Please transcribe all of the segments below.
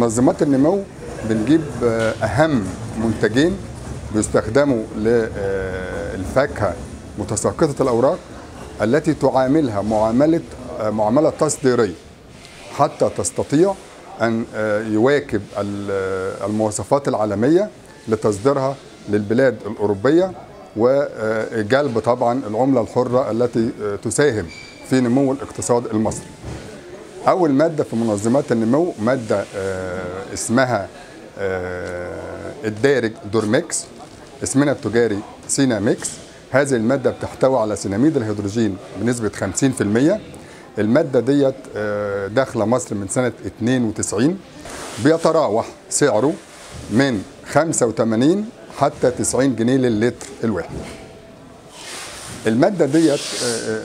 منظمات النمو بنجيب أهم منتجين بيستخدموا للفاكهه متساقطة الأوراق التي تعاملها معاملة معاملة تصديرية حتى تستطيع أن يواكب المواصفات العالمية لتصديرها للبلاد الأوروبية وجلب طبعا العملة الحرة التي تساهم في نمو الاقتصاد المصري. أول مادة في منظمات النمو مادة اسمها الدارج دورميكس اسمه التجاري سينا ميكس. هذه المادة بتحتوي على سيناميد الهيدروجين بنسبة 50% المادة ديت داخلة مصر من سنة 92 بيتراوح سعره من 85 حتى 90 جنيه للتر الواحد. المادة ديت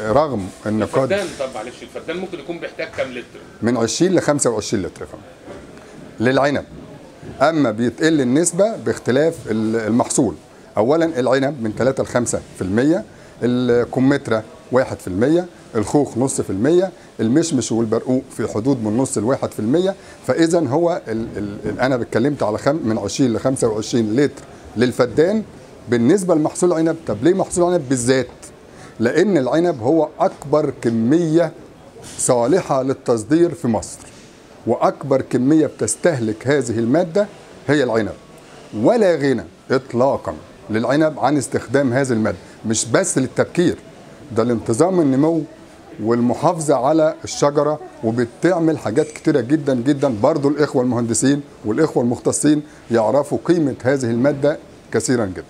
رغم إن قد الفدان طب معلش الفدان ممكن يكون بيحتاج كام لتر؟ من 20 ل 25 لتر يا فندم. للعنب. أما بيتقل النسبة باختلاف المحصول. اولا العنب من 3 ل 5% الكمثرى 1% الخوخ نص في المية المشمش والبرقوق في حدود من نص في المية. فإذا هو ال ال أنا اتكلمت على خم من 20 ل 25 لتر للفدان بالنسبة لمحصول العنب طب ليه محصول العنب بالذات؟ لأن العنب هو أكبر كمية صالحة للتصدير في مصر وأكبر كمية بتستهلك هذه المادة هي العنب. ولا غنى إطلاقا للعنب عن استخدام هذه المادة مش بس للتبكير ده لانتظام النمو والمحافظة على الشجرة وبتعمل حاجات كتيرة جدا جدا. برضو الإخوة المهندسين والإخوة المختصين يعرفوا قيمة هذه المادة كثيرا جدا.